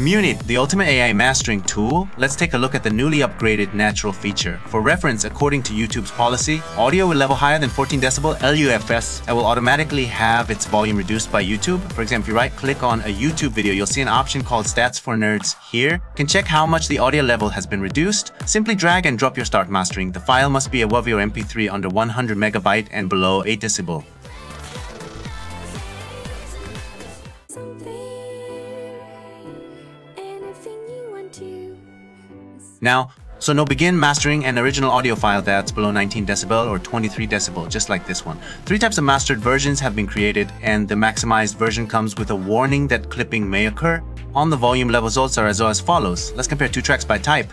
Munute, the ultimate AI mastering tool, let's take a look at the newly upgraded natural feature. For reference, according to YouTube's policy, audio will level higher than 14 decibel LUFS and will automatically have its volume reduced by YouTube. For example, if you right click on a YouTube video, you'll see an option called Stats for Nerds here. You can check how much the audio level has been reduced. Simply drag and drop your start mastering. The file must be a WAV or MP3 under 100 megabyte and below 8 decibel. Now, so no begin mastering an original audio file that's below 19 decibel or 23 decibel, just like this one. Three types of mastered versions have been created, and the maximized version comes with a warning that clipping may occur. On the volume levels results are as follows. Let's compare two tracks by type.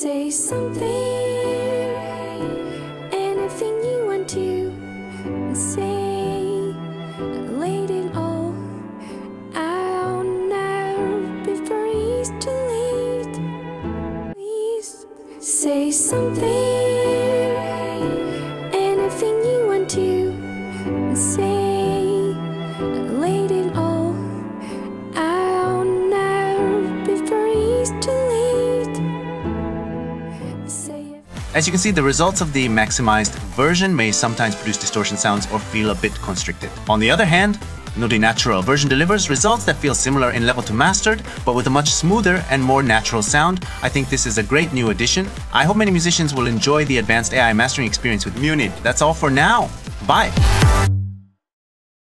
say something, anything you want to say. Laid it all out now before it's too late. Please say something, anything you want to say. As you can see, the results of the maximized version may sometimes produce distortion sounds or feel a bit constricted. On the other hand, Nodi Natural version delivers results that feel similar in level to mastered, but with a much smoother and more natural sound. I think this is a great new addition. I hope many musicians will enjoy the advanced AI mastering experience with Munute. That's all for now. Bye!